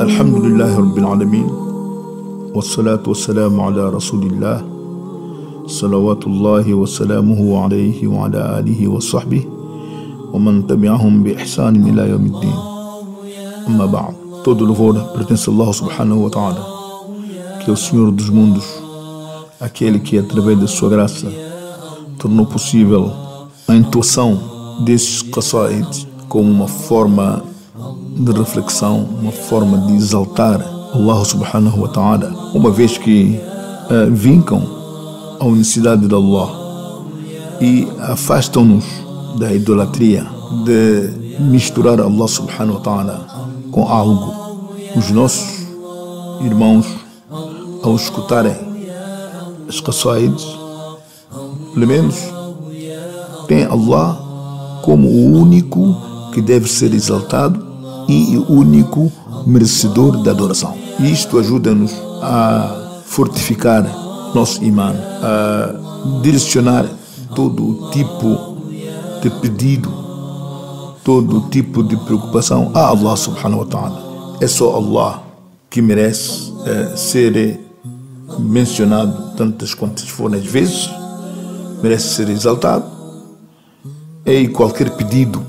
الحمد لله رب العالمين والصلاة والسلام على رسول الله صلوات الله وسلامه عليه وعلى آله وصحبه ومن تبعهم بإحسان إلى يوم الدين أما بعد todo louvor pertence a Allah subhanahu wa ta'ala que é o Senhor dos mundos aquele que através da sua graça tornou possível a intuação desses qasaid como uma forma de reflexão, uma forma de exaltar Allah subhanahu wa ta'ala, uma vez que uh, vincam a unicidade de Allah e afastam-nos da idolatria, de misturar Allah subhanahu wa ta'ala com algo. Os nossos irmãos, ao escutarem as qasaids, pelo menos, têm Allah como o único que deve ser exaltado e o único merecedor da adoração. Isto ajuda-nos a fortificar nosso imã, a direcionar todo tipo de pedido, todo tipo de preocupação a Allah subhanahu wa ta'ala. É só Allah que merece é, ser mencionado tantas quantas forem as vezes, merece ser exaltado, e qualquer pedido,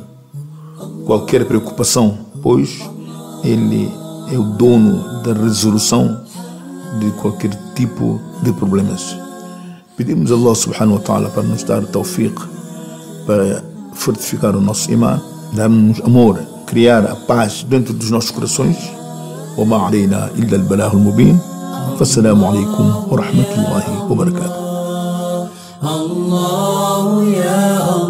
qualquer preocupação pois ele é o dono da resolução de qualquer tipo de problemas. Pedimos a Allah subhanahu wa ta'ala para nos dar tawfiq, para fortificar o nosso imã, dar-nos amor, criar a paz dentro dos nossos corações. وما علينا إلا البلاغ المبين فالسلام عليكم ورحمة الله وبركاته الله يا الله